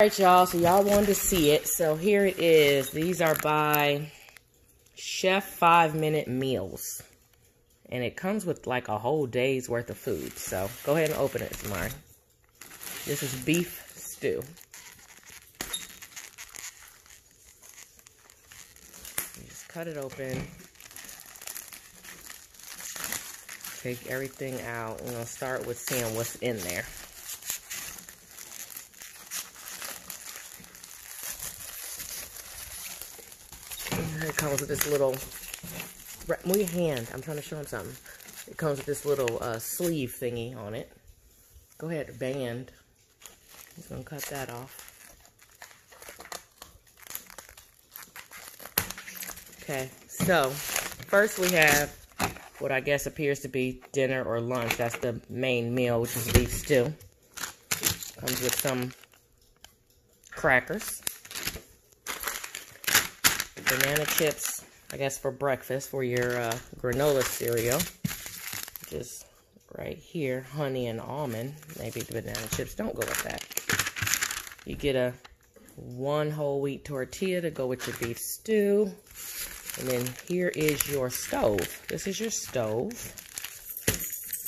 Alright y'all, so y'all wanted to see it. So here it is. These are by Chef 5 Minute Meals. And it comes with like a whole day's worth of food. So go ahead and open it, Samari. This is beef stew. Just cut it open. Take everything out. I'm going to start with seeing what's in there. It comes with this little, move your hand, I'm trying to show him something. It comes with this little uh, sleeve thingy on it. Go ahead, band. He's gonna cut that off. Okay, so first we have what I guess appears to be dinner or lunch. That's the main meal, which is beef stew. Comes with some crackers banana chips, I guess for breakfast, for your uh, granola cereal. Just right here, honey and almond. Maybe the banana chips don't go with that. You get a one whole wheat tortilla to go with your beef stew. And then here is your stove. This is your stove.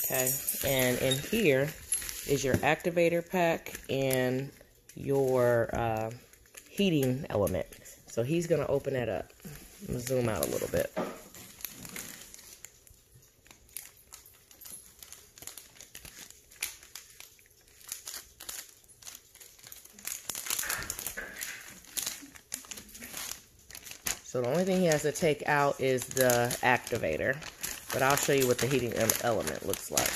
Okay, and in here is your activator pack and your uh, heating element. So he's going to open it up. zoom out a little bit. So the only thing he has to take out is the activator. But I'll show you what the heating element looks like.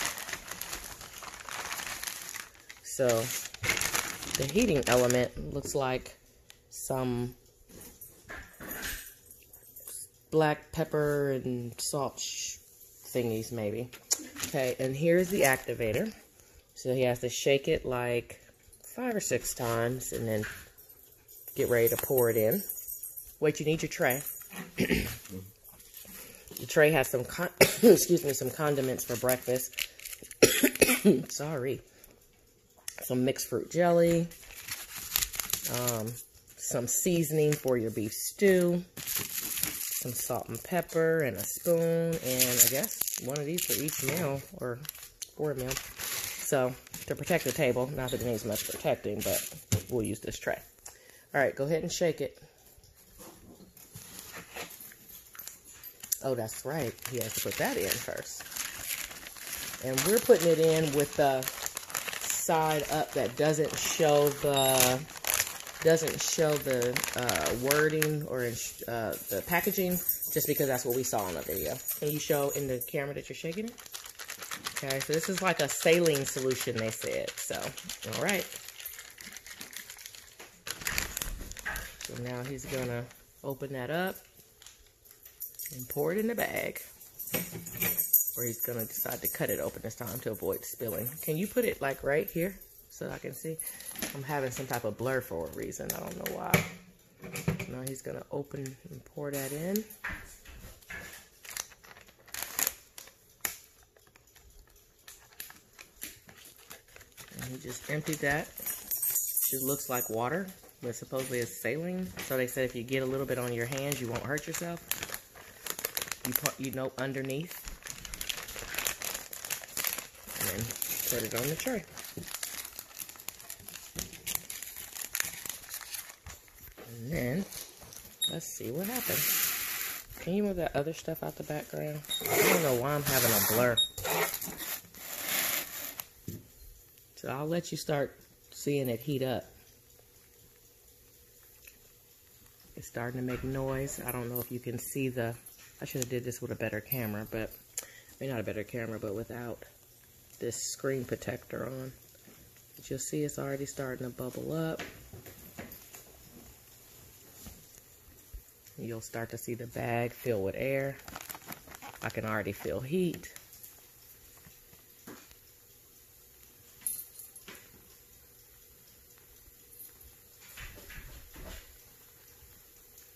So the heating element looks like some black pepper and salt thingies maybe. Okay, and here's the activator. So he has to shake it like five or six times and then get ready to pour it in. Wait, you need your tray. the tray has some, excuse me, some condiments for breakfast. Sorry. Some mixed fruit jelly. Um, some seasoning for your beef stew some salt and pepper and a spoon and I guess one of these for each meal or for a meal. So to protect the table, not that it needs much protecting, but we'll use this tray. All right, go ahead and shake it. Oh, that's right. He has to put that in first. And we're putting it in with the side up that doesn't show the doesn't show the uh, wording or uh, the packaging just because that's what we saw in the video. Can you show in the camera that you're shaking it? Okay, so this is like a saline solution, they said. So, all right. So now he's going to open that up and pour it in the bag. Or he's going to decide to cut it open this time to avoid spilling. Can you put it like right here? So I can see. I'm having some type of blur for a reason. I don't know why. Now he's going to open and pour that in. And he just emptied that. It looks like water, but supposedly it's saline. So they said if you get a little bit on your hands, you won't hurt yourself. You put, you know, underneath. And then put it on the tray. Then, let's see what happens. Can you move that other stuff out the background? I don't know why I'm having a blur. So I'll let you start seeing it heat up. It's starting to make noise. I don't know if you can see the... I should have did this with a better camera, but... I mean, not a better camera, but without this screen protector on. But you'll see it's already starting to bubble up. You'll start to see the bag fill with air. I can already feel heat.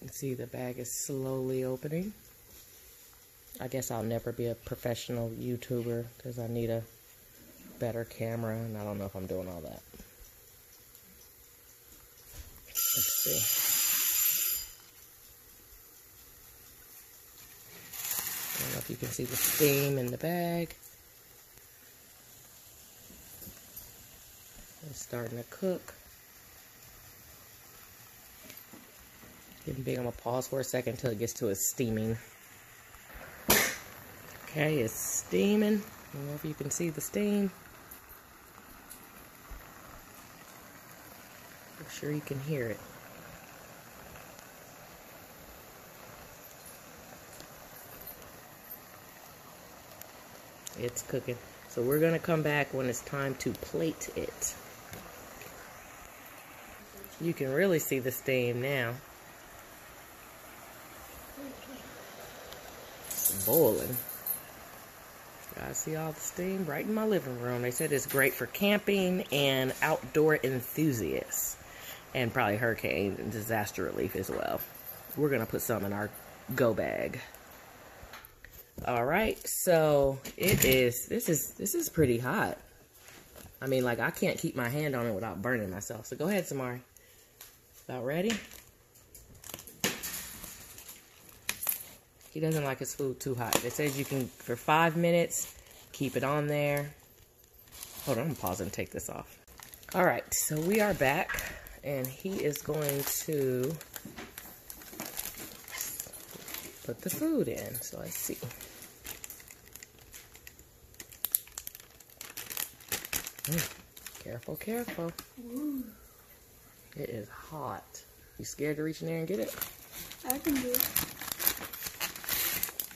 You see the bag is slowly opening. I guess I'll never be a professional YouTuber because I need a better camera and I don't know if I'm doing all that. Let's see. Don't know if you can see the steam in the bag. It's starting to cook. Getting big, I'm gonna pause for a second until it gets to a steaming. Okay, it's steaming. I don't know if you can see the steam. I'm sure you can hear it. It's cooking. So we're going to come back when it's time to plate it. You can really see the steam now. It's boiling. I see all the steam right in my living room. They said it's great for camping and outdoor enthusiasts. And probably hurricane and disaster relief as well. We're going to put some in our go bag. All right, so it is, this is, this is pretty hot. I mean, like, I can't keep my hand on it without burning myself. So go ahead, Samari. About ready? He doesn't like his food too hot. It says you can, for five minutes, keep it on there. Hold on, I'm pause and take this off. All right, so we are back, and he is going to put the food in. So let's see. Mm, careful, careful. Ooh. It is hot. You scared to reach in there and get it? I can do it.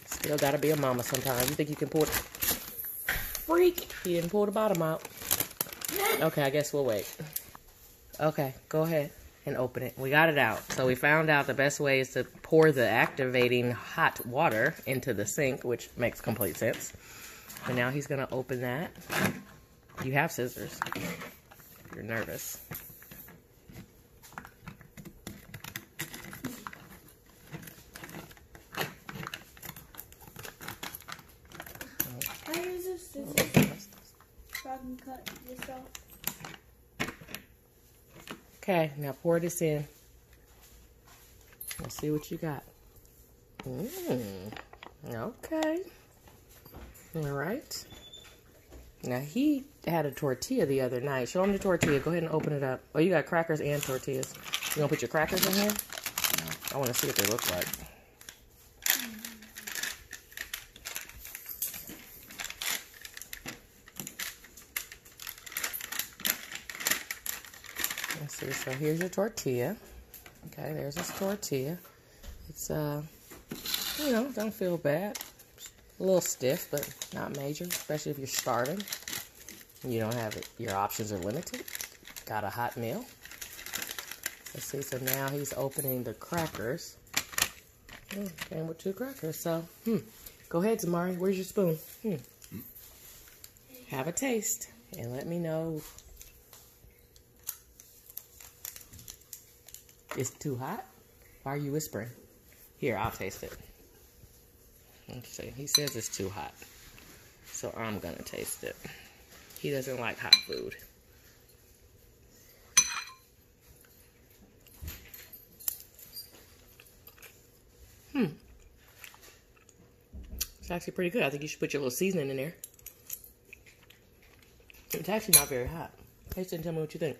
Still gotta be a mama sometimes. You think you can pull it? Freak! He didn't pull the bottom out. Okay, I guess we'll wait. Okay, go ahead and open it. We got it out. So we found out the best way is to pour the activating hot water into the sink, which makes complete sense. And now he's gonna open that. You have scissors. You're nervous. I use a scissors so I can cut this off. Okay, now pour this in. Let's see what you got. Mmm. Okay. All right. Now he had a tortilla the other night. Show him the tortilla. Go ahead and open it up. Oh, you got crackers and tortillas. You gonna put your crackers in here? I want to see what they look like. Let's see. So here's your tortilla. Okay, there's this tortilla. It's uh, you know, don't feel bad. A little stiff, but not major, especially if you're starting. You don't have it, your options are limited. Got a hot meal. Let's see, so now he's opening the crackers. Mm, came with two crackers, so, hmm. Go ahead, Zamari, where's your spoon? Hmm. Have a taste, and let me know. It's too hot? Why are you whispering? Here, I'll taste it. He says it's too hot. So I'm going to taste it. He doesn't like hot food. Hmm. It's actually pretty good. I think you should put your little seasoning in there. It's actually not very hot. Taste it and tell me what you think.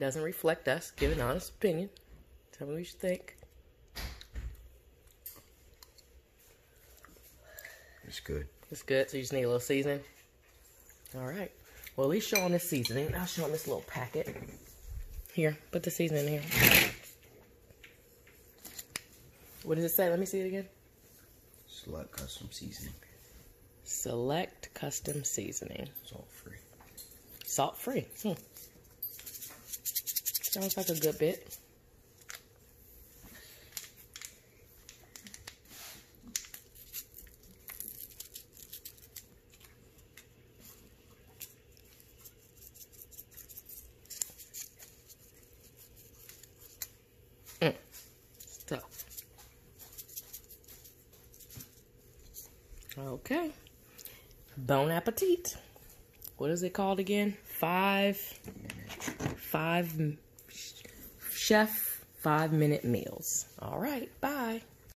It doesn't reflect us. Give an honest opinion. Tell me what you think. It's good. It's good. So you just need a little seasoning. All right. Well, at least show them this seasoning. I'll show them this little packet. Here, put the seasoning in here. What does it say? Let me see it again. Select custom seasoning. Select custom seasoning. Salt free. Salt free. Hmm. Sounds like a good bit. Mm. So. Okay. Bon appetit. What is it called again? Five. Five chef, five minute meals. All right. Bye.